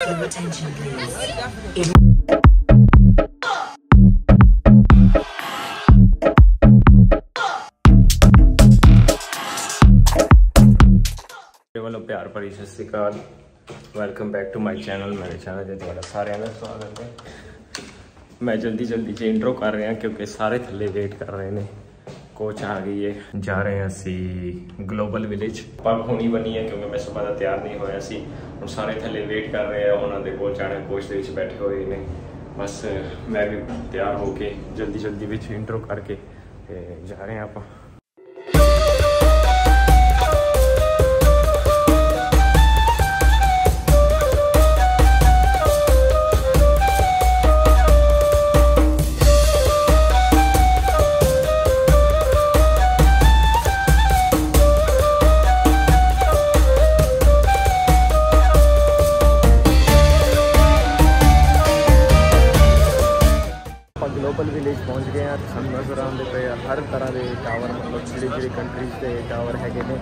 Your attention, please. Hello प्यार भरी सत श्रीकाल। Welcome back to my channel मेरे चैनल से थोड़ा सारे का स्वागत है। मैं जल्दी जल्दी से इंट्रो कर रहा क्योंकि सारे थले वेट कर रहे हैं। ਕੋਚ ਆ ਗਈ ਹੈ ਜਾ ਰਹੇ ਹਾਂ ਅਸੀਂ ਗਲੋਬਲ ਵਿਲੇਜ ਪੱਗ ਹੋਣੀ ਬਣੀ ਹੈ ਕਿਉਂਕਿ ਮੈਂ ਸਵੇਰ ਦਾ ਤਿਆਰ ਨਹੀਂ ਹੋਇਆ ਸੀ। ਹੁਣ ਸਾਰੇ ਥੱਲੇ ਵੇਟ ਕਰ ਰਹੇ ਆ, ਉਹਨਾਂ ਦੇ ਕੋਚ ਜਾਣਾ ਕੋਚ ਦੇ ਵਿੱਚ ਬੈਠੇ ਹੋਏ ਨੇ। ਬਸ ਮੈਂ ਵੀ ਤਿਆਰ ਹੋ ਕੇ ਜਲਦੀ ਜਲਦੀ ਵਿੱਚ ਇੰਟਰੋ ਕਰਕੇ ਤੇ ਜਾ ਰਹੇ ਹਾਂ ਆਪਾਂ। ਪਹੁੰਚ ਗਏ ਆ ਸਾਨੂੰ ਨਜ਼ਰ ਆਉਂਦੇ ਪਏ ਆ ਹਰ ਤਰ੍ਹਾਂ ਦੇ ਟਾਵਰ ਮਤਲਬ ਜਿਹੜੀ ਜਿਹੜੀ ਕੰਟਰੀਜ਼ ਦੇ ਟਾਵਰ ਹੈਗੇ ਨੇ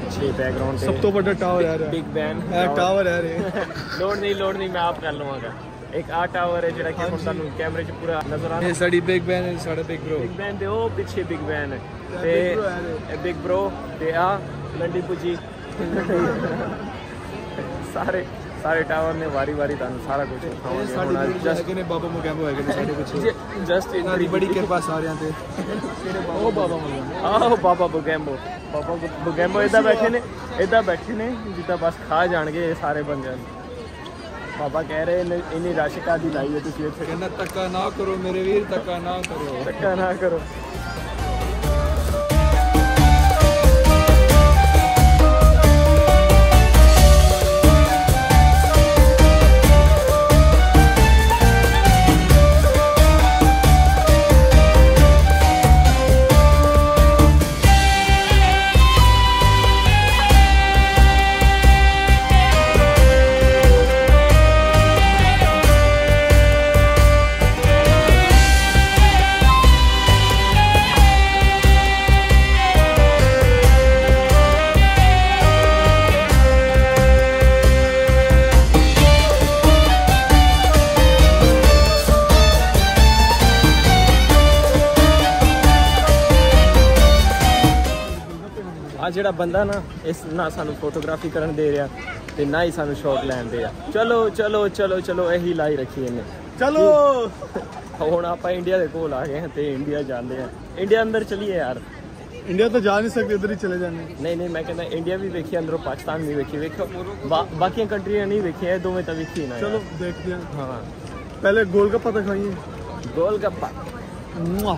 ਪਿੱਛੇ ਬੈਕਗ੍ਰਾਉਂਡ ਤੇ ਸਭ ਤੋਂ ਵੱਡਾ ਟਾਵਰ ਹੈ ਬਿਗ ਬੈਨ ਇਹ ਟਾਵਰ ਹੈ ਰੇ ਲੋਡ ਨਹੀਂ ਲੋਡ ਨਹੀਂ ਮੈਂ ਆਪ ਕਰ ਲਵਾਂਗਾ ਇੱਕ ਆ ਟਾਵਰ ਹੈ ਜਿਹੜਾ ਕਿ ਹੁਣ ਤੁਹਾਨੂੰ ਕੈਮਰੇ 'ਚ ਪੂਰਾ ਨਜ਼ਰ ਆਉਂਦਾ ਇਹ ਸਾਡੀ ਬਿਗ ਬੈਨ ਹੈ ਸਾਡਾ ਬਿਗ ਬ੍ਰੋ ਬਿਗ ਬੈਨ ਦੇ ਉਹ ਪਿੱਛੇ ਬਿਗ ਬੈਨ ਹੈ ਤੇ Big Bro ਹੈ ਇਹ। ਇਹ ਬਿਗ ਬ੍ਰੋ ਤੇ ਆ ਲੰਡੀ ਪੁਜੀ ਸਾਰੇ ਸਾਰੇ ਟਾਵਰ ਨੇ ਵਾਰੀ ਵਾਰੀ ਤੁਹਾਨੂੰ ਸਾਰਾ ਕੁਝ ਦਿਖਾਵਾਂਗੇ। ਹੁਣ ਜਸਟ ਹੈਗੇ ਨੇ ਬਾਬਾ ਮੁਗੈਮੋ ਹੈਗੇ ਨੇ ਸਾਡੇ ਪਿੱਛੇ। ਜਸਟ ਇਹਨਾਂ ਦੀ ਬੜੀ ਕਿਰਪਾ ਸਾਰਿਆਂ ਤੇ। ਉਹ ਬਾਬਾ ਮੁਗੈਮੋ ਆਹੋ ਬਾਬਾ ਬੁਗੈਂਬੋ ਬਾਬਾ ਬੁਗੈਂਬੋ ਇਦਾਂ ਬੈਠੇ ਨੇ ਇਦਾਂ ਬੈਠੇ ਨੇ ਜਿੱਦਾਂ ਬਸ ਖਾ ਜਾਣਗੇ ਇਹ ਸਾਰੇ ਬੰਦਿਆਂ ਨੂੰ। ਬਾਬਾ ਕਹਿ ਰਹੇ ਨੇ ਇੰਨੀ ਰਸ਼ ਕਾਦੀ ਲਾਈ ਹੈ ਤੁਸੀਂ ਇੱਥੇ? ਕਹਿੰਦਾ ਧੱਕਾ ਨਾ ਕਰੋ ਮੇਰੇ ਵੀਰ ਧੱਕਾ ਨਾ ਕਰੋ। ਧੱਕਾ ਨਾ ਕਰੋ। ਜਿਹੜਾ ਬੰਦਾ ਨਾ ਇਸ ਨਾ ਸਾਨੂੰ ਫੋਟੋਗ੍ਰਾਫੀ ਕਰਨ ਦੇ ਰਿਹਾ ਤੇ ਨਾ ਹੀ ਸਾਨੂੰ ਸ਼ਾਟ ਲੈਣ ਦੇ ਆ ਚਲੋ ਚਲੋ ਚਲੋ ਚਲੋ ਇਹੀ ਲਾਈ ਰੱਖੀ ਇਹਨੇ। ਚਲੋ। ਹੁਣ ਆਪਾਂ ਇੰਡੀਆ ਦੇ ਕੋਲ ਆ ਗਏ ਹਾਂ ਤੇ ਇੰਡੀਆ ਜਾਂਦੇ ਆ ਇੰਡੀਆ ਅੰਦਰ ਚਲੀਏ ਯਾਰ। ਇੰਡੀਆ ਤਾਂ ਜਾ ਨਹੀਂ ਸਕਦੇ ਇਧਰ ਹੀ ਚਲੇ ਜਾਣੇ ਨਹੀਂ ਨਹੀਂ ਮੈਂ ਕਹਿੰਦਾ ਇੰਡੀਆ ਵੀ ਵੇਖੀ ਅੰਦਰੋਂ ਪਾਕਿਸਤਾਨ ਵੀ ਵੇਖੀ। ਵੇਖੋ ਬਾਕੀਆਂ ਕੰਟਰੀਆਂ ਨਹੀਂ ਵੇਖੀਆਂ ਦੋਵੇਂ ਤਾਂ ਵੇਖੀ ਨਾ ਚਲੋ। ਦੇਖਦੇ ਹਾਂ। ਹਾਂ। ਪਹਿਲੇ ਗੋਲ ਗੱਪਾ ਤਾਂ ਖਾਈਏ ਗੋਲ ਗੱਪਾ ਮੁਆ।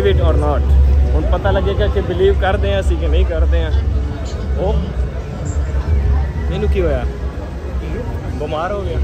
बिलीव इट और नॉट हम पता लगेगा कि बिलीव करते हैं असं कि नहीं करते हैं ओ मैनू की होया बीमार हो गया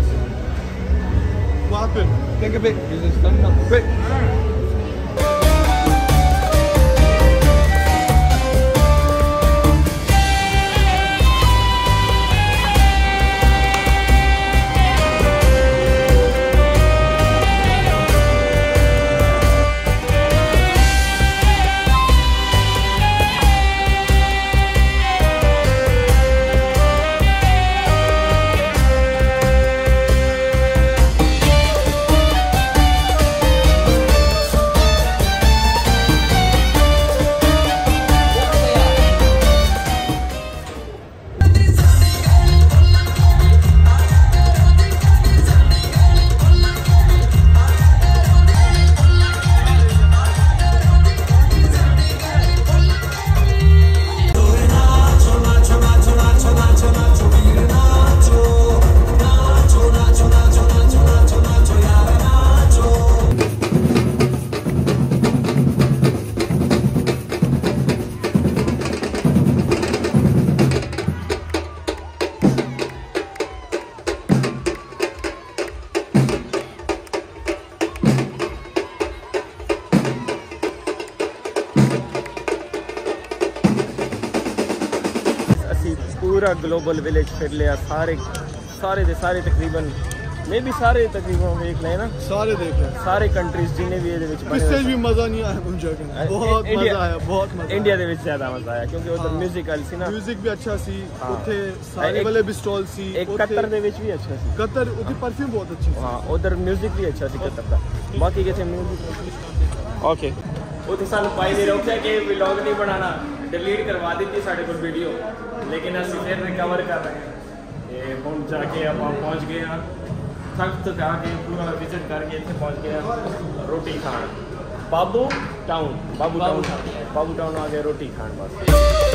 पूरा ग्लोबल विलेज फिर लिया सारे सारे दे सारे तकरीबन मे भी सारे तकरीबन देख ले ना सारे देख ले सारे कंट्रीज़ जिन्हें भी ਇਹਦੇ ਵਿੱਚ ਕਿਸੇ ਵੀ ਮਜ਼ਾ ਨਹੀਂ ਆਇਆ ਉਨ ਜਗ੍ਹਾ ਬਹੁਤ ਮਜ਼ਾ ਆਇਆ ਬਹੁਤ ਮਜ਼ਾ ਇੰਡੀਆ ਦੇ ਵਿੱਚ ਜ਼ਿਆਦਾ ਮਜ਼ਾ ਆਇਆ ਕਿਉਂਕਿ ਉਧਰ ਮਿਊਜ਼ਿਕ ਵਾਲੀ ਸੀ ਨਾ ਮਿਊਜ਼ਿਕ ਵੀ ਅੱਛਾ ਸੀ ਉੱਥੇ ਸਾਰੇ ਵਾਲੇ ਵੀ ਸਟਾਲ ਸੀ ਉੱਥੇ ਕਤਰ ਦੇ ਵਿੱਚ ਵੀ ਅੱਛਾ ਸੀ ਕਤਰ ਉੱਥੇ ਪਰਫਿਊਮ ਬਹੁਤ ਅੱਛੀ ਸੀ ਹਾਂ ਉਧਰ ਮਿਊਜ਼ਿਕ ਵੀ ਅੱਛਾ ਸੀ ਕਤਰ ਦਾ ਬਾਕੀ ਕਿਥੇ ਮਿਊਜ਼ਿਕ ਓਕੇ ਉੱਥੇ ਸਾਨੂੰ ਪਾਈ ਨਹੀਂ ਰੋਕਿਆ ਕਿ ਵਲੌਗ ਨਹੀਂ ਬਣਾਣਾ डिलीट करवा दी थी साढ़े पर वीडियो लेकिन आज फिर रिकवर कर रहे हैं। हूँ हम जाके आप पहुँच गए यहाँ सख्त जाके पूरा विज़िट करके इतने पहुँच गए रोटी खान। बाबू टाउन बाबू टाउन बाबू टाउन आ गए रोटी खान। वास्तव